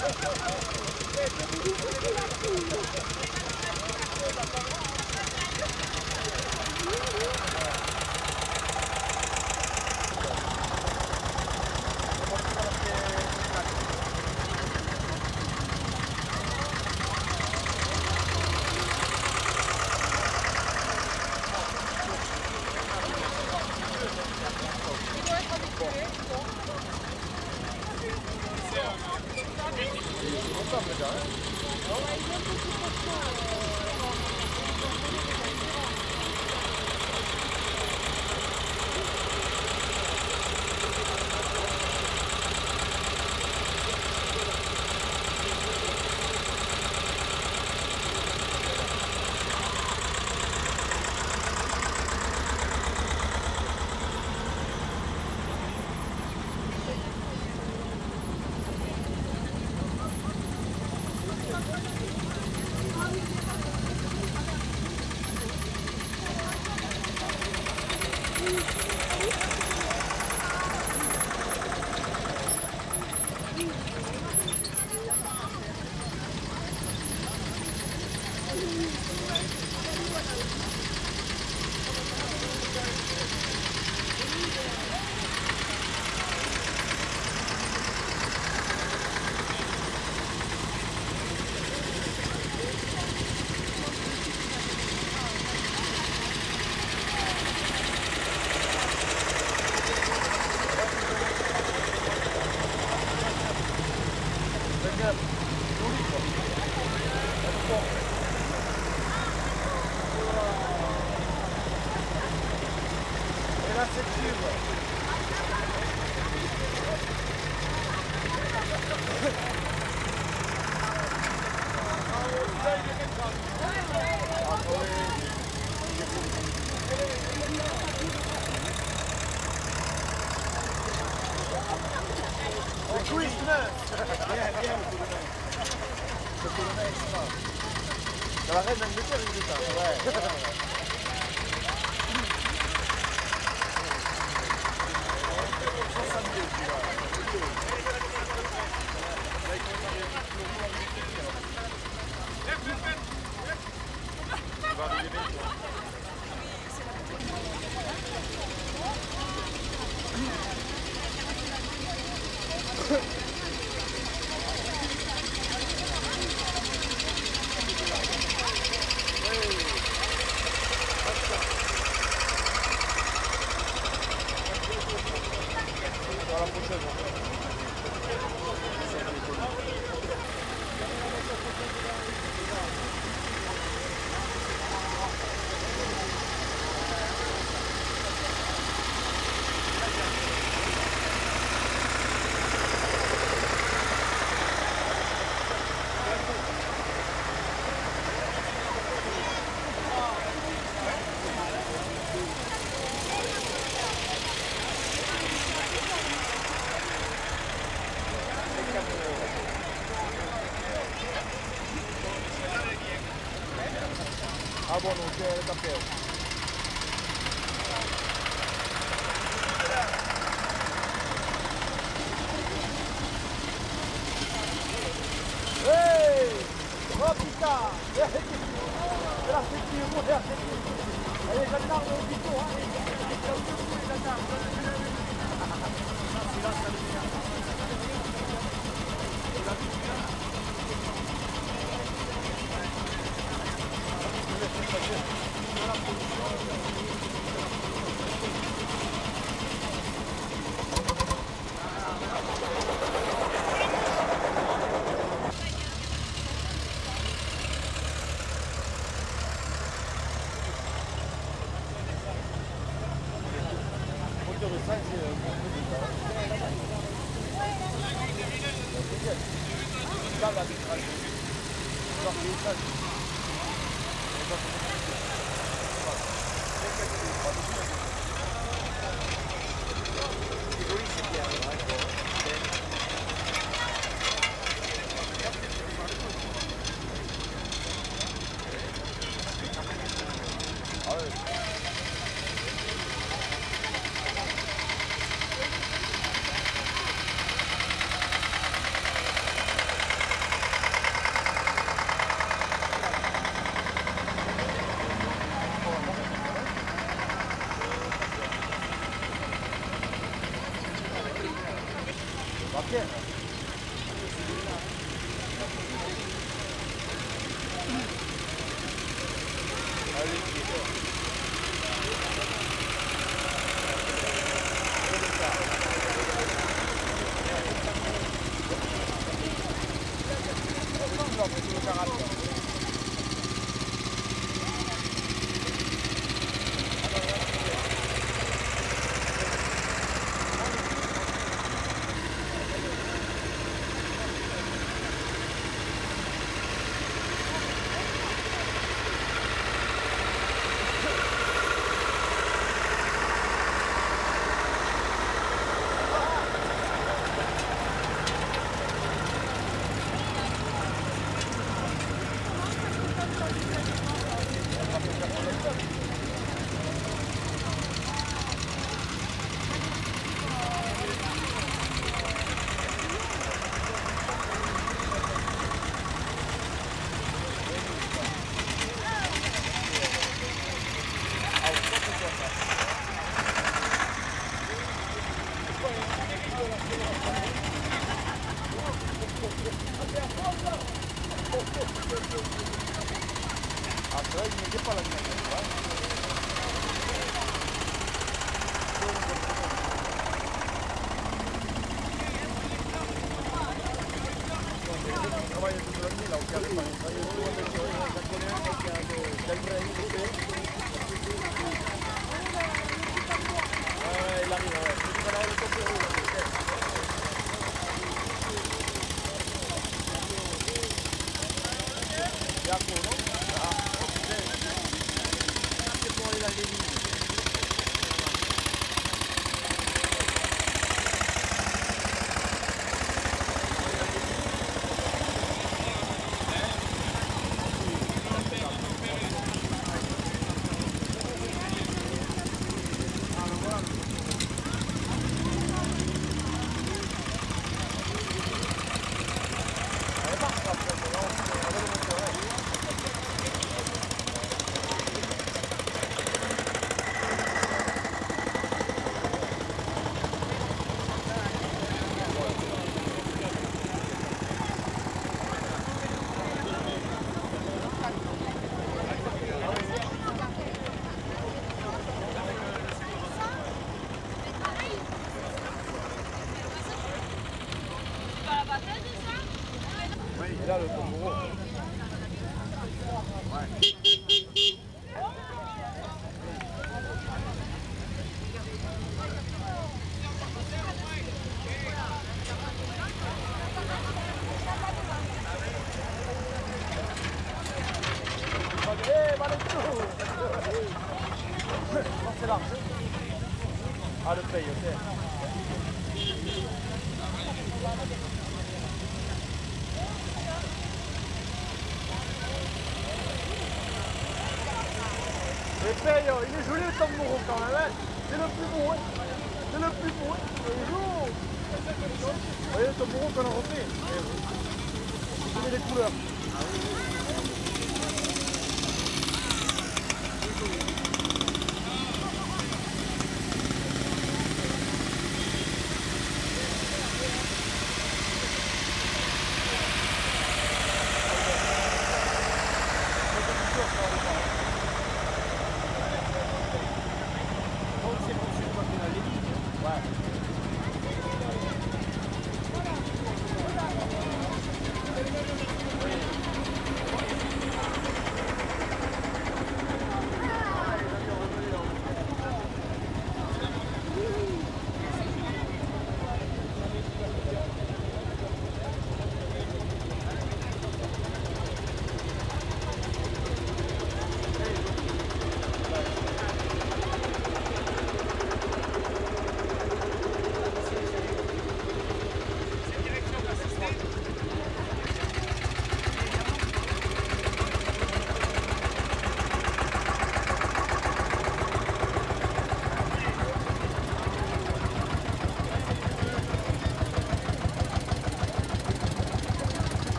Thank you. 见 e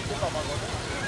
이길까 봐, 거든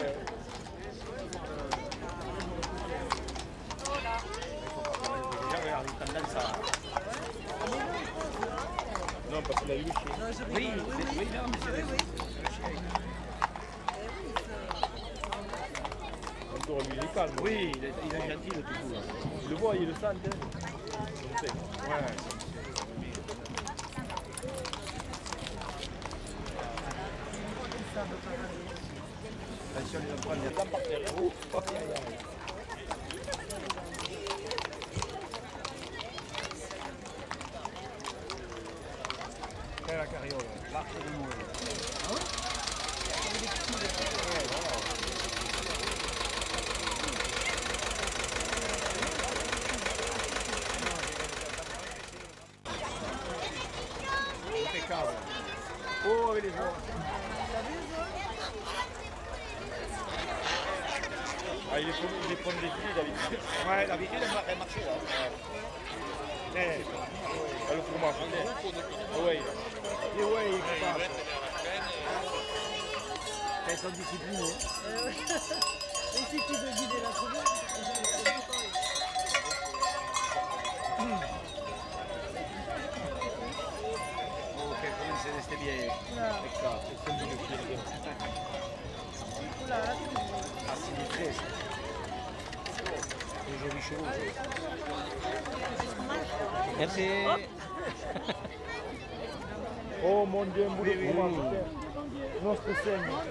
Oui, il est, il est gentil le Je hein. Le vois, il le sent. Hein. Ouais. on diye vurup kapattık. Nasıl sen?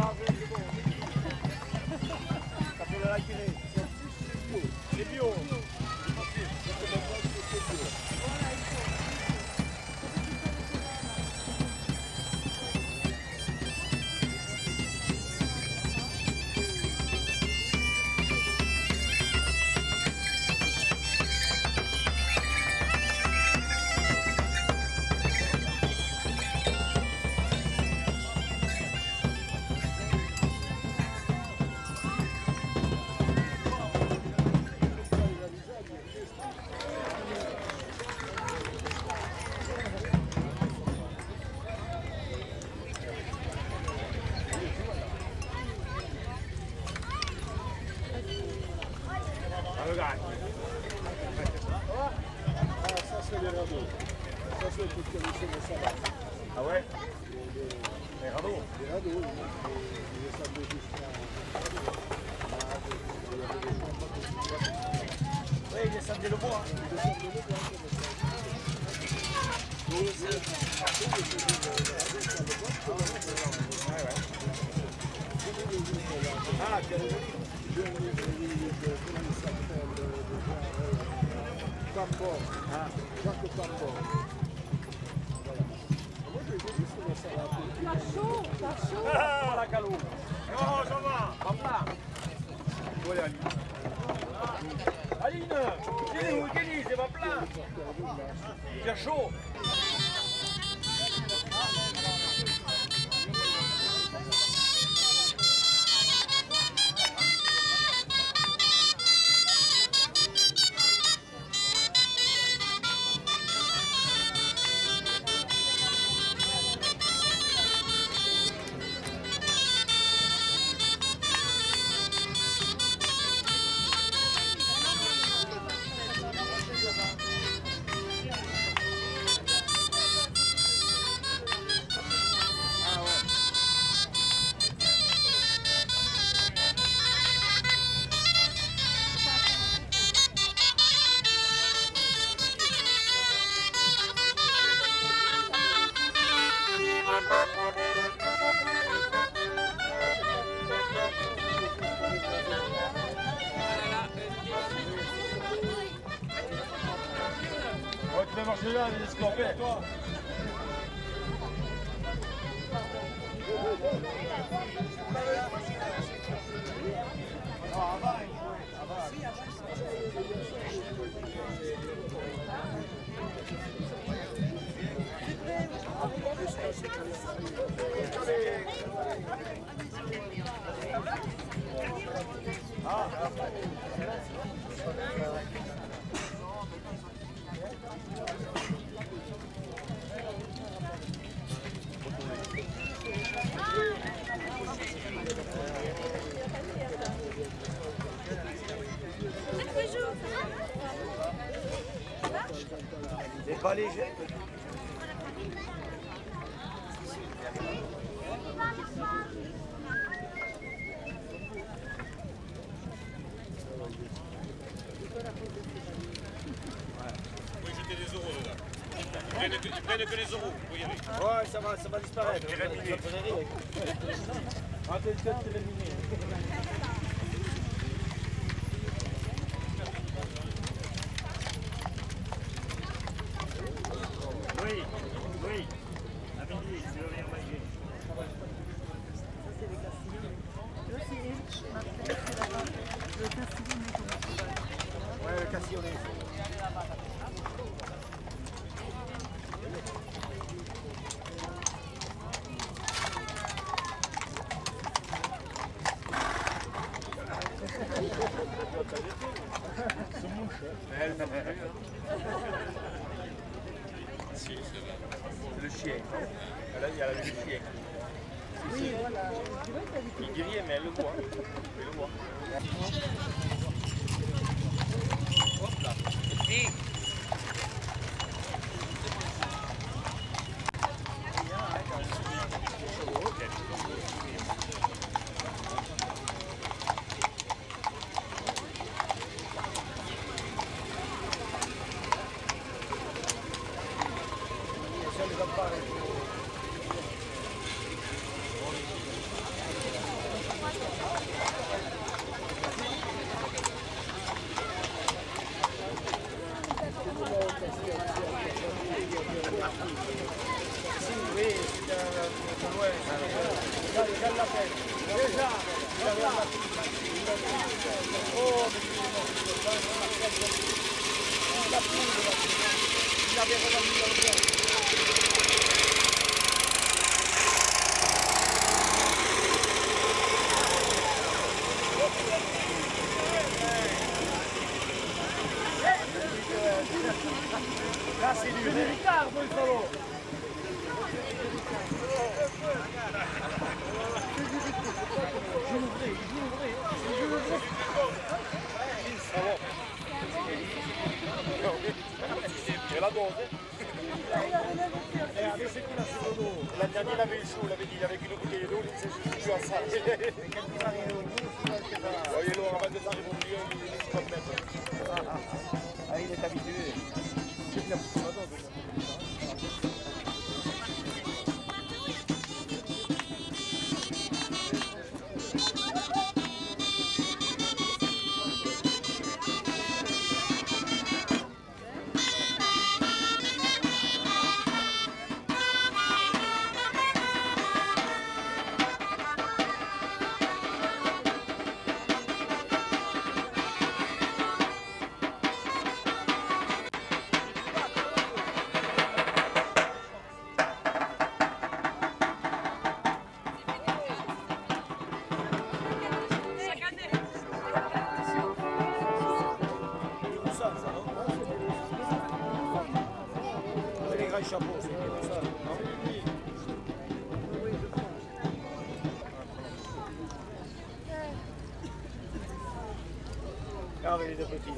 Father.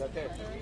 Okay.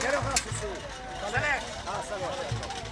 Quero raça, sim. Salé! Ah, salé.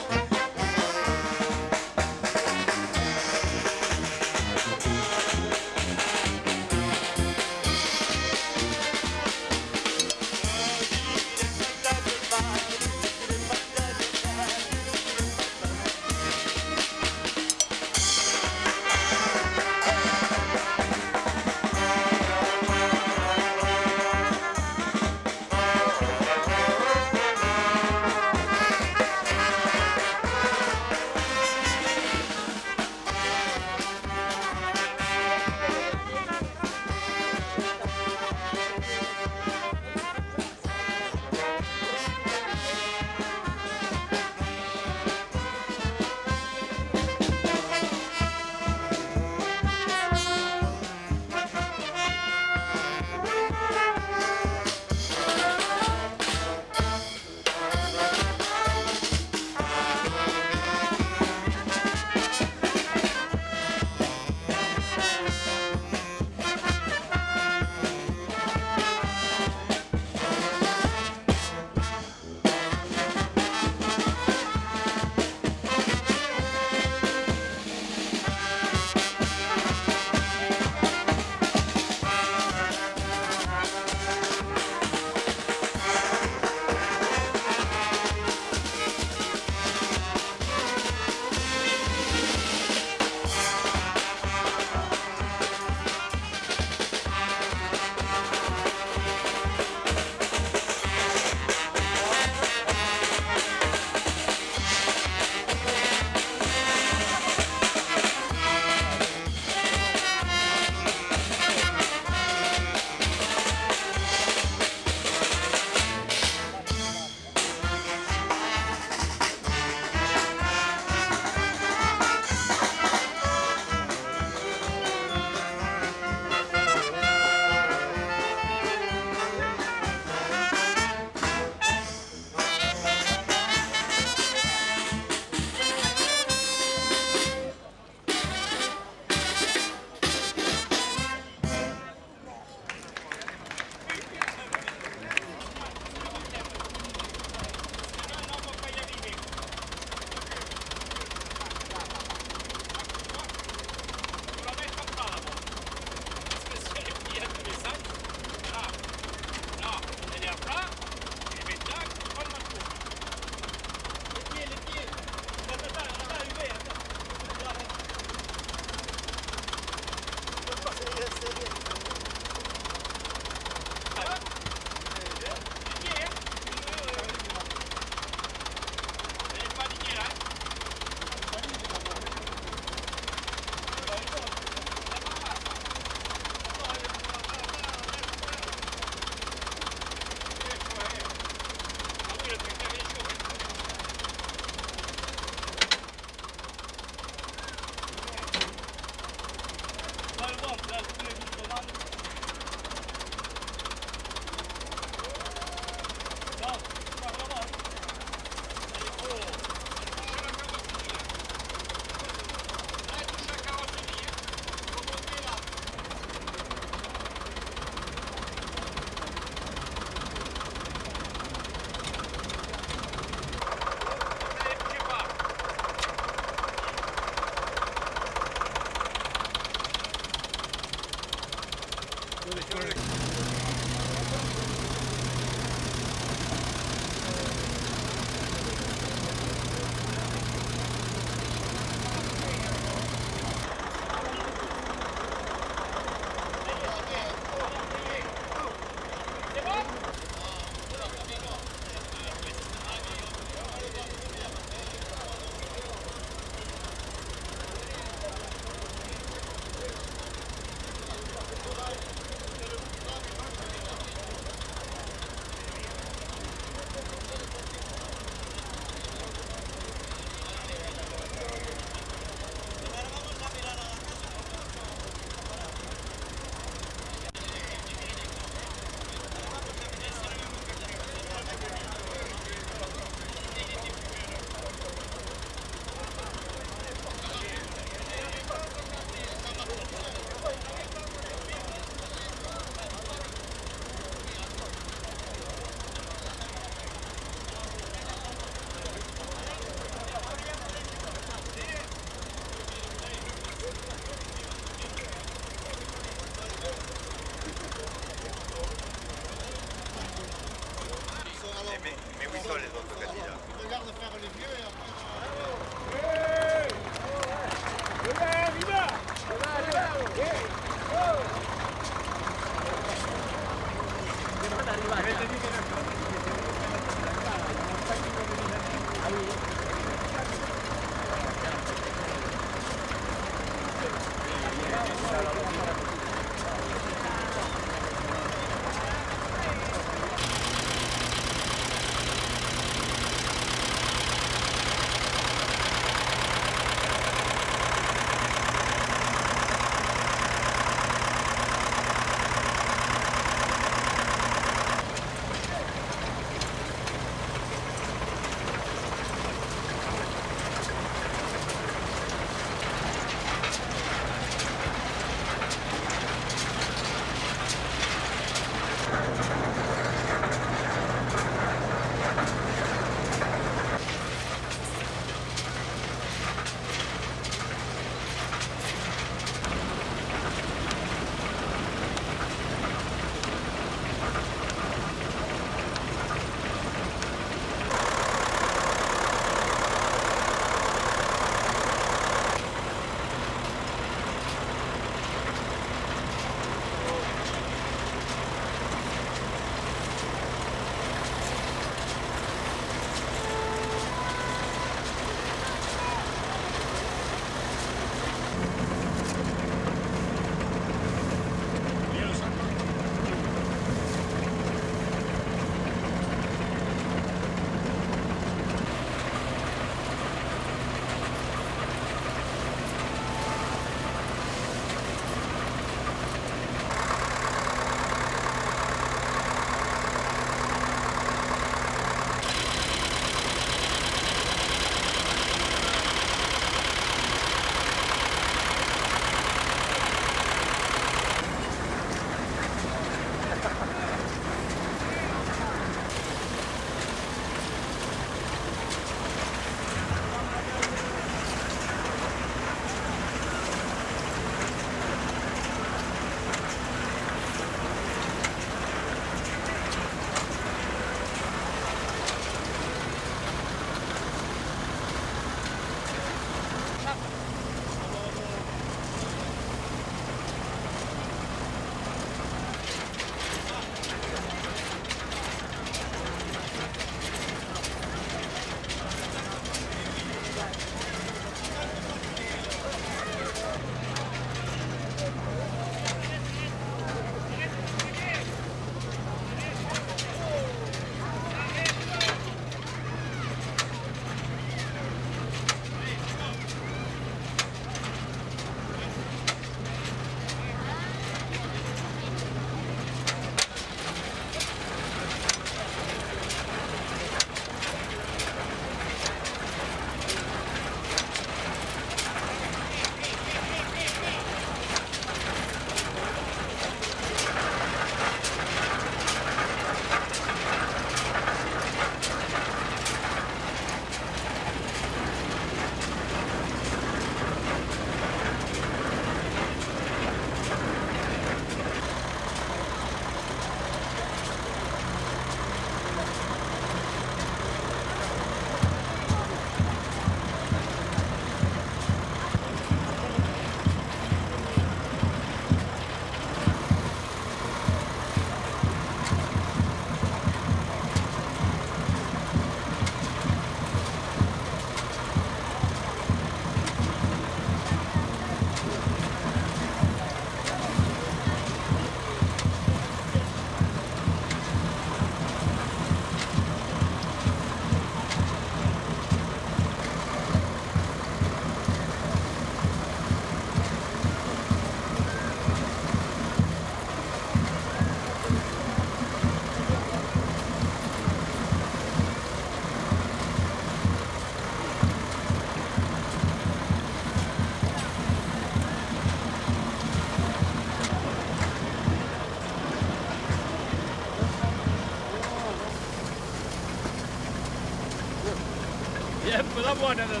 one of the